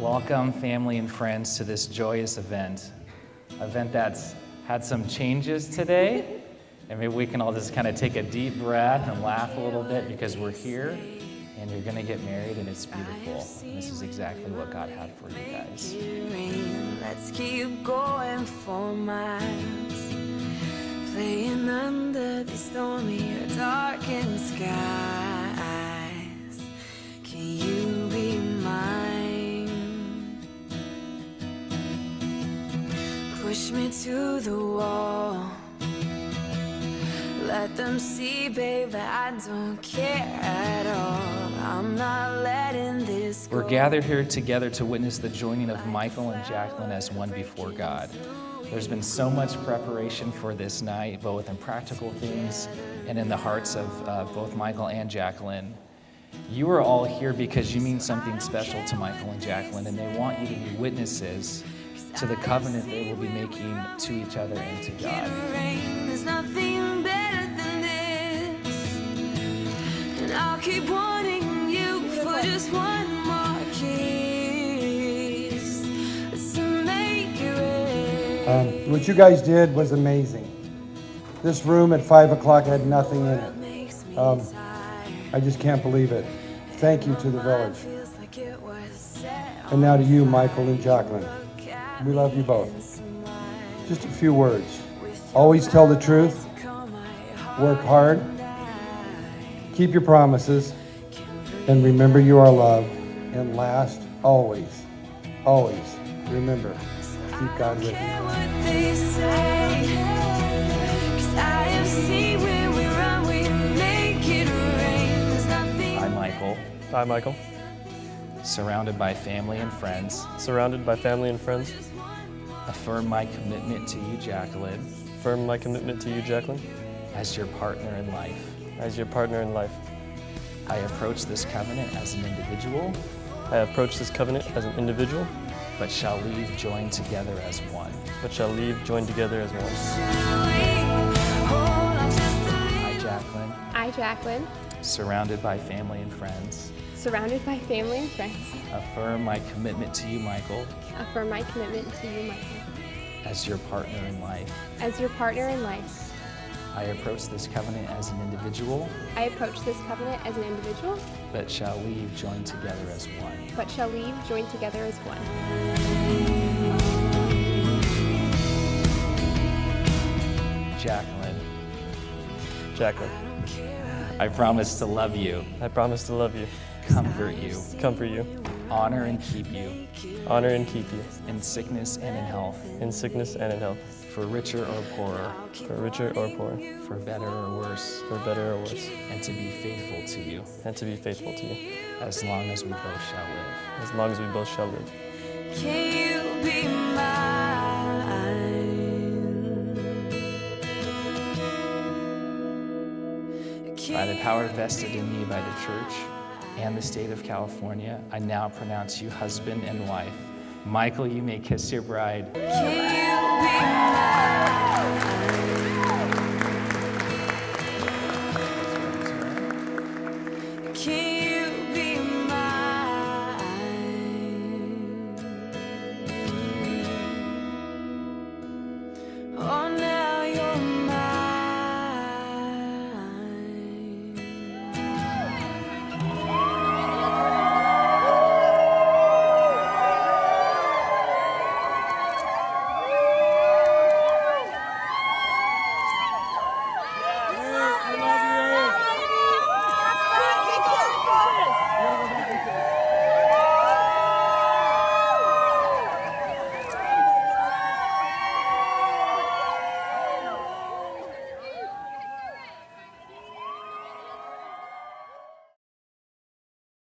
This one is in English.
Welcome, family and friends, to this joyous event. Event that's had some changes today. And maybe we can all just kind of take a deep breath and laugh a little bit because we're here and you're going to get married and it's beautiful. And this is exactly what God had for you guys. Let's keep going for miles. Playing under the stormy Push me to the wall. Let them see, babe, I don't care at all. I'm not letting this We're gathered here together to witness the joining of Michael and Jacqueline as one before God. There's been so much preparation for this night, both in practical things and in the hearts of uh, both Michael and Jacqueline. You are all here because you mean something special to Michael and Jacqueline, and they want you to be witnesses to the covenant they will be making to each other and to God. There's nothing better than this. And I'll keep wanting you for just one more kiss. To make it rain. Um, what you guys did was amazing. This room at 5 o'clock had nothing in it. Um. I just can't believe it. Thank you to the village. Feels like it was set And now to you, Michael and Jacqueline. On We love you both. Just a few words. Always tell the truth, Call my heart work hard, keep your promises, and remember you are loved. And last, always, always, remember, keep God with you. care what they say. 'Cause I have seen when we run, we make it rain. There's nothing I'm Michael, Hi, Michael. surrounded by family and friends. Surrounded by family and friends. Affirm my commitment to you, Jacqueline, Affirm my commitment to you, Jacqueline, as your partner in life. as your partner in life. I approach this covenant as an individual, I approach this covenant as an individual, but shall leave joined together as one. but shall leave joined together as one. hold on just a I, Jacqueline, I, Jacqueline, surrounded by family and friends, surrounded by family and friends, affirm my commitment to you, Michael, affirm my commitment to you, Michael. as your partner in life. As your partner in life, I approach this covenant as an individual, I approach this covenant as an individual, but shall we join together as one. but shall we join together as one. Jacqueline, Jacqueline, I promise to love you, I promise to love you, comfort you, comfort you, honor and keep you honor and keep you, in sickness and in health, in sickness and in health, for richer or poorer, for richer or poorer, for better or worse, for better or worse, and to be faithful to you. And to be faithful to you, as long as we both shall live. as long as we both shall live. Can you be mine? By the power vested in me by the church and the state of California, I now pronounce you husband and wife. Michael, you may kiss your bride.